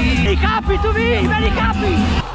I capi, tu vivi, capi!